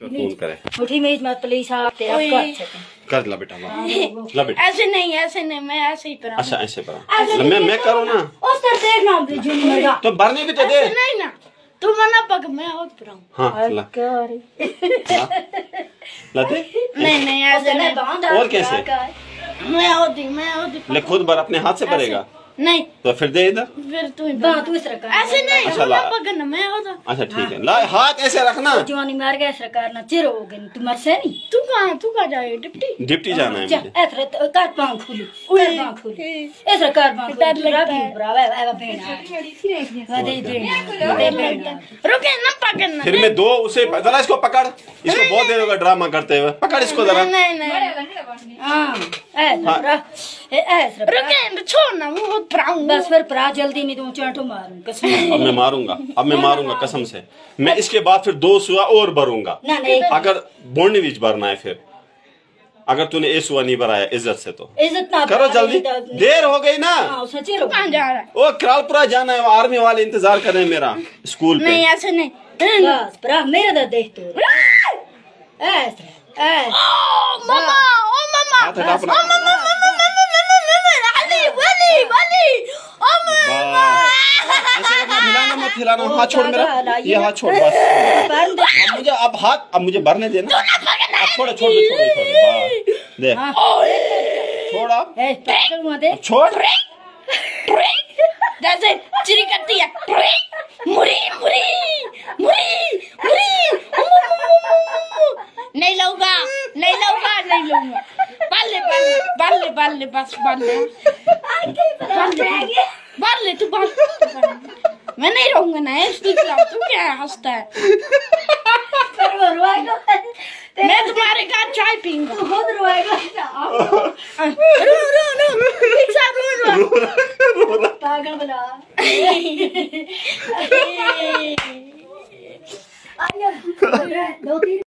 Phone करे। मुठी में मत प्लीज़ आप तेरा कर कर ला बेटा ला। ला बेटा। ऐसे नहीं ऐसे नहीं मैं ऐसे ही पर अच्छा ऐसे पर मैं मैं करूँ ना? उस तरह देखना मेरा तो भरने भी तो दे। नहीं ना तू मना पक मैं और पर हूँ ला। कर ला। दे। नहीं नहीं ऐसे नहीं। और कैसे? मैं होती मैं होती ले खुद भर अपने हाथ से भरेगा। नहीं। तो फिर दे इधर। फिर तू ही बां बना। तू इस तरह ऐसे नहीं अच्छा, ला। ना पकड़ना मैं होता अच्छा ठीक है। ला हाथ ऐसे रखना। जवानी मार गया सरकार ना चिर हो गई तू मर से नहीं। तू कहाँ तू कहाँ जाएगी डिप्टी? डिप्टी जाना है मुझे। ऐसे तो कर पाँव खुली कर पाँव खुली। ऐसे कर पाँव खुली। डर लगता है। ब्रावा आवा बेना वदे बेना रुके ना पकड़ना। फिर मैं दो उसे जरा इसको पकड़। इसको बहुत देर होगा ड्रामा करते हुए। पकड़ इसको जरा। नहीं नहीं। हाँ रुके छोड़ ना मैं बहुत प्राउंग बस फिर प्रा जल्दी नहीं तो चाटो मारूं कसम अब मैं मारूँगा अब मैं मारूँगा कसम से। मैं इसके बाद फिर दो सुआ और भरूँगा। ना नहीं। अगर बोर्नी बीच भरना है फिर। अगर तूने ए सुआ नहीं भराया इज़्ज़त से तो। इज़्ज़त ना करो जल्दी। देर हो गई ना। हाँ कहाँ जा रहा है? ओ करालपुरा जाना है वो आर्मी वाले इंतज़ार कर रहे हैं मेरा स्कूल पे। नहीं ऐसे नहीं। बस ब्रा मेरे दा देख तू ऐसे ऐसे ओ मामा ओ मामा ओ मामा मामा वाली वाली वाली ओ मामा बस। ऐसे रखना हिलाना मत हाथ छोड़ मेरा। ये। हाथ छोड़ बस। बंद। अब मुझे अब हाथ अब मुझे भरने देना। अब छोड़ छोड़ छोड़ दे, छोड़ दे बस। दे। हाँ। छोड़ अब। छोड़। जैसे चिरी करती है। मुरी मुरी मुरी मुरी। नहीं लूँगा नहीं लूँगा नहीं लूँगा बल्ले बल्ले बल्ले बल्ले बस बल्ले बल्ले बल्ले तू बल्ले मैं नहीं रहूँगा ना इसकी खिलाफ तू क्या है हंसता है कर रोएगा मैं तुम्हारे घर चाय पीऊँगा खुद रोएगा रो रो रो एक साथ रो रो पागल बना आइए दो तीन